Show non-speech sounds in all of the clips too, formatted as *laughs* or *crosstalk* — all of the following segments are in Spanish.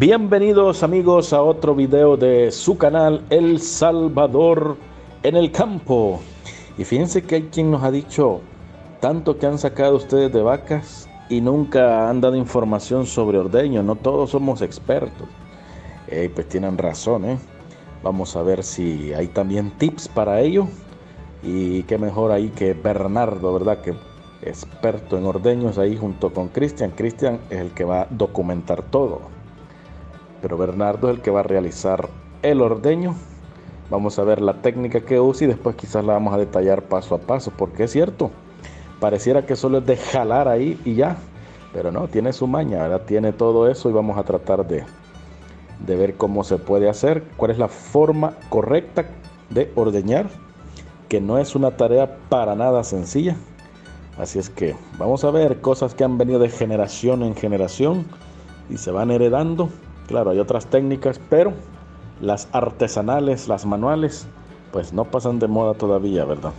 Bienvenidos amigos a otro video de su canal El Salvador en el campo. Y fíjense que hay quien nos ha dicho tanto que han sacado ustedes de vacas y nunca han dado información sobre ordeño. No todos somos expertos. Pues tienen razón, ¿eh? Vamos a ver si hay también tips para ello. Y qué mejor ahí que Bernardo, ¿verdad? Que experto en ordeños ahí junto con Cristian. Cristian es el que va a documentar todo. Pero Bernardo es el que va a realizar el ordeño. Vamos a ver la técnica que usa y después quizás la vamos a detallar paso a paso. Porque es cierto, pareciera que solo es de jalar ahí y ya. Pero no, tiene su maña, ¿verdad? Tiene todo eso y vamos a tratar de, de ver cómo se puede hacer, cuál es la forma correcta de ordeñar, que no es una tarea para nada sencilla. Así es que vamos a ver cosas que han venido de generación en generación y se van heredando. Claro, hay otras técnicas, pero las artesanales, las manuales, pues no pasan de moda todavía, ¿verdad?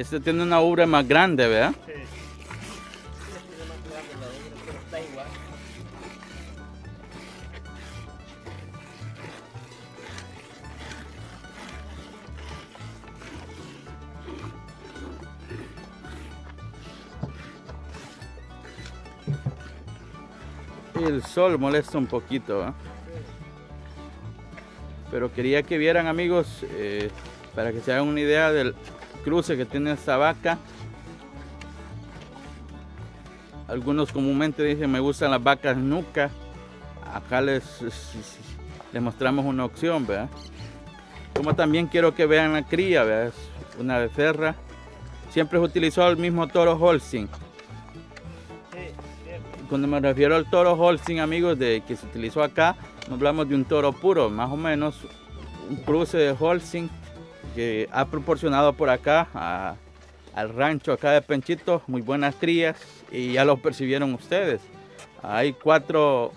Este tiene una ubre más grande, ¿verdad? Sí. El sol molesta un poquito, ¿verdad? Pero quería que vieran, amigos, eh, para que se hagan una idea del cruce que tiene esta vaca. Algunos comúnmente dicen me gustan las vacas nuca. Acá les, les mostramos una opción, ¿verdad? Como también quiero que vean la cría, ¿verdad? Es una becerra. Siempre se utilizó el mismo toro Holstein. Cuando me refiero al toro Holstein, amigos, de que se utilizó acá, no hablamos de un toro puro, más o menos un cruce de Holstein que ha proporcionado por acá a- al rancho acá de Penchito muy buenas crías y ya lo percibieron ustedes. Hay cuatro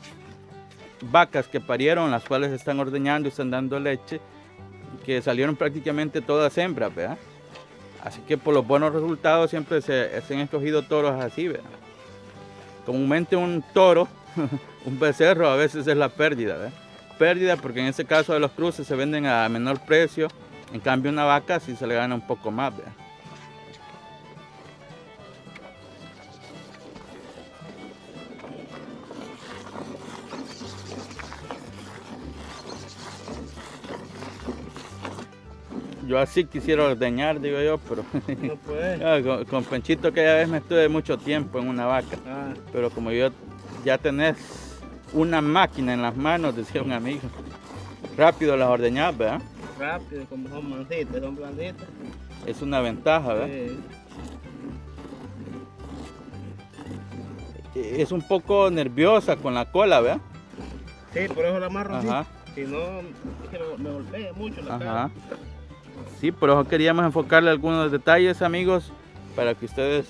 vacas que parieron, las cuales están ordeñando y están dando leche, que salieron prácticamente todas hembras, ¿verdad? Así que por los buenos resultados siempre se, se han escogido toros así, ¿verdad? Comúnmente un toro, *laughs* un becerro a veces es la pérdida, ¿verdad? Pérdida porque en este caso de los cruces se venden a menor precio, en cambio una vaca sí se le gana un poco más, ¿verdad? Yo así quisiera ordeñar, digo yo, pero No puede. *laughs* Ah, con, con Penchito que ya vez me estuve mucho tiempo en una vaca, Ah, pero como yo ya tenés una máquina en las manos, decía un amigo, rápido las ordeñás, ¿verdad? Rápido, como son son blanditas. Es una ventaja, ¿verdad? Sí. Es un poco nerviosa con la cola, ¿verdad? Sí, por eso la amarro así. Si no, es que me golpea mucho la Ajá. cara. Sí, por eso queríamos enfocarle algunos detalles, amigos, para que ustedes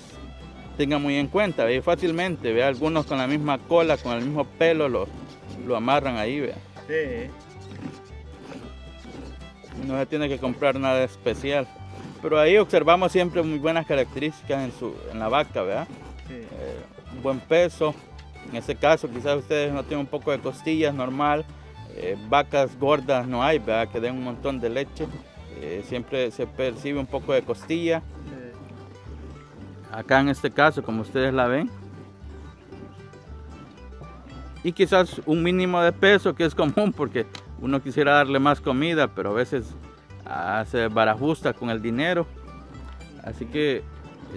tengan muy en cuenta. ¿ve? Fácilmente, ¿ve? algunos con la misma cola, con el mismo pelo, lo, lo amarran ahí, ¿ve? Sí. No se tiene que comprar nada especial. Pero ahí observamos siempre muy buenas características en, su, en la vaca, ¿verdad? sí. Eh, un buen peso. En este caso, quizás ustedes no tienen un poco de costillas normal. Eh, vacas gordas no hay, ¿verdad? Que den un montón de leche. Eh, siempre se percibe un poco de costilla. Acá en este caso, como ustedes la ven. Y quizás un mínimo de peso que es común porque uno quisiera darle más comida, pero a veces ah, se barajusta con el dinero. Así que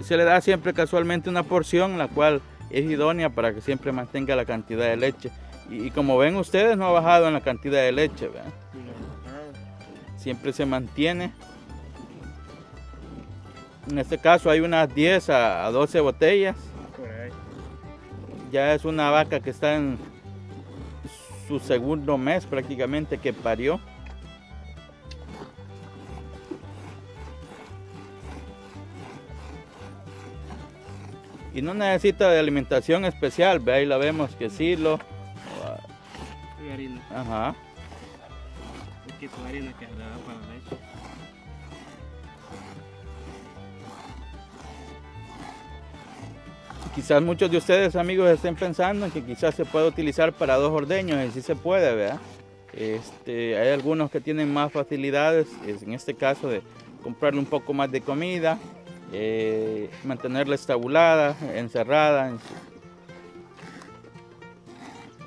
se le da siempre casualmente una porción, la cual es idónea para que siempre mantenga la cantidad de leche. Y, y como ven ustedes, no ha bajado en la cantidad de leche. ¿verdad? siempre se mantiene. En este caso hay unas 10 a 12 botellas. Ya es una vaca que está en su segundo mes prácticamente que parió. Y no necesita de alimentación especial, ve ahí la vemos que sí lo. Y harina. Ajá. Un de harina que le da para la leche. Quizás muchos de ustedes, amigos, estén pensando en que quizás se puede utilizar para dos ordeños, y sí se puede, ¿verdad? Este, hay algunos que tienen más facilidades, es en este caso de comprarle un poco más de comida, eh, mantenerla estabulada, encerrada.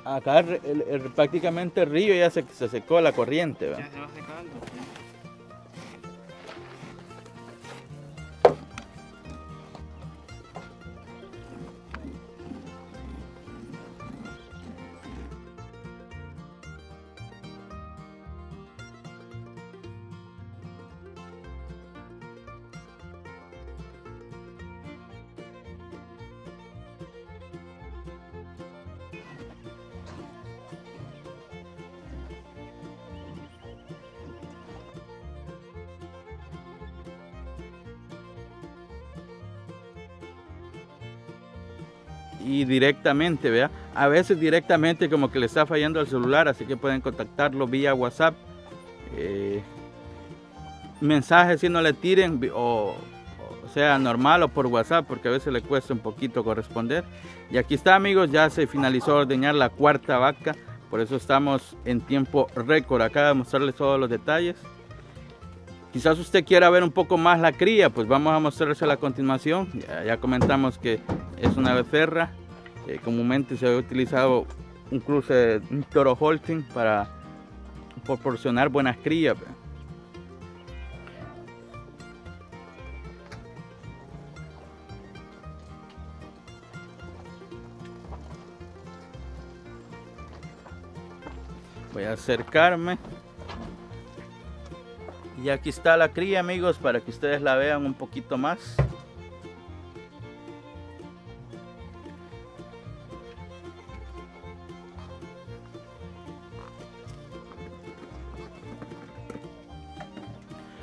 Acá el- el- prácticamente el río ya se, se secó la corriente, ¿verdad? Ya se va secando. Y directamente, vea. A veces directamente como que le está fallando el celular, así que pueden contactarlo vía WhatsApp. Eh, mensajes si no le tiren, o sea normal o por WhatsApp, porque a veces le cuesta un poquito corresponder. Y aquí está amigos, ya se finalizó ordeñar la cuarta vaca, por eso estamos en tiempo récord acá de mostrarles todos los detalles. Quizás usted quiera ver un poco más la cría, pues vamos a mostrársela a continuación. Ya, comentamos que es una becerra. eh, comúnmente se ha utilizado un cruce, un toro Holstein para proporcionar buenas crías. Voy a acercarme. Y aquí está la cría, amigos, para que ustedes la vean un poquito más.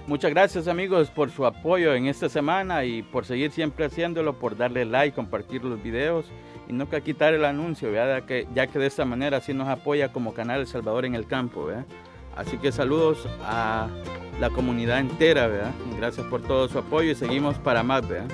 Muchas gracias amigos por su apoyo en esta semana y por seguir siempre haciéndolo, por darle like, compartir los videos y nunca quitar el anuncio, ya que de esta manera así nos apoya como canal El Salvador en el campo. Así que saludos a la comunidad entera, ¿verdad? Gracias por todo su apoyo y seguimos para más, ¿verdad?